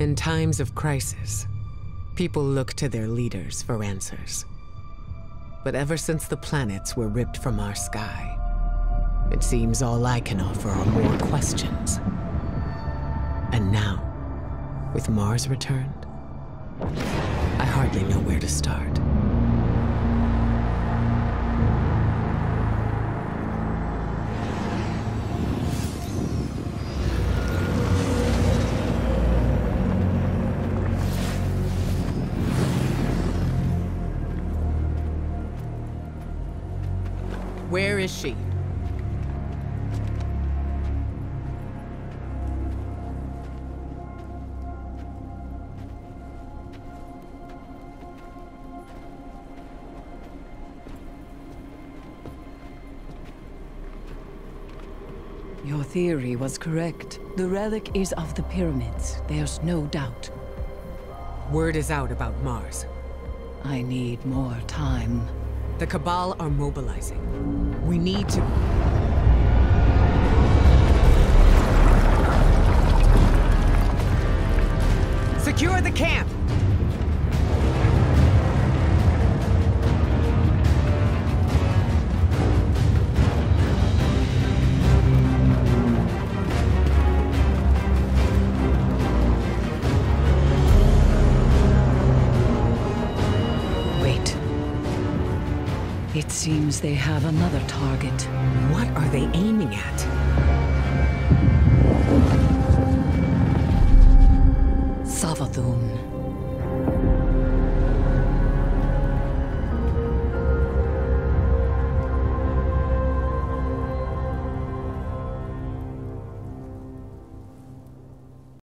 In times of crisis, people look to their leaders for answers. But ever since the planets were ripped from our sky, it seems all I can offer are more questions. And now, with Mars returned, I hardly know where to start. Where is she? Your theory was correct. The relic is of the pyramids. There's no doubt. Word is out about Mars. I need more time. The Cabal are mobilizing. We need to... Secure the camp! It seems they have another target. What are they aiming at?